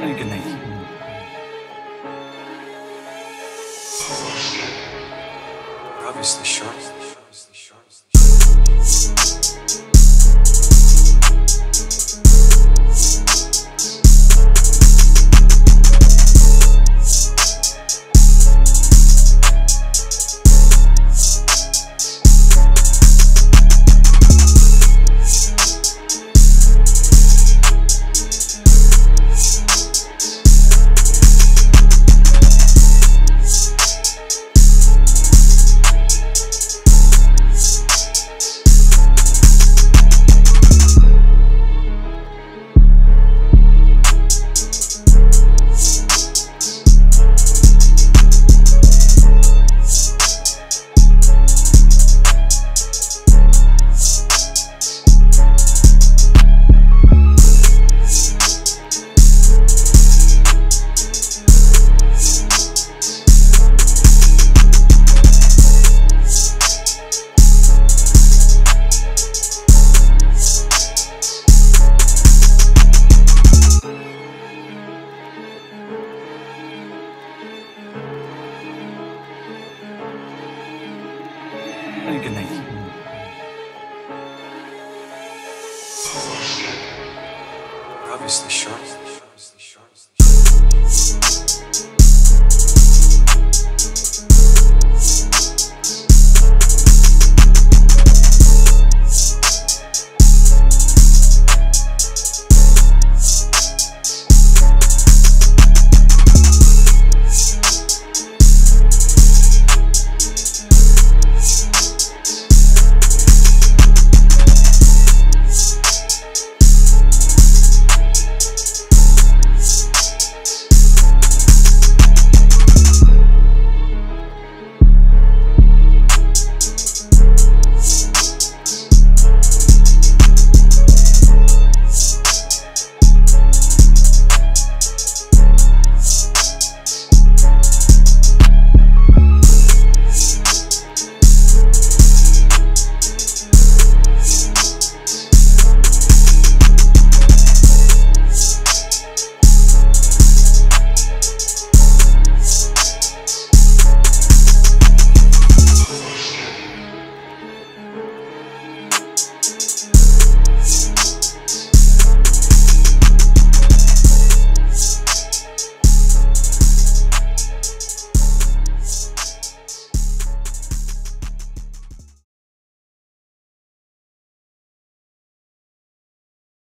We're obviously sharp. नहीं कि नहीं Obviously, sure. Obviously, sure.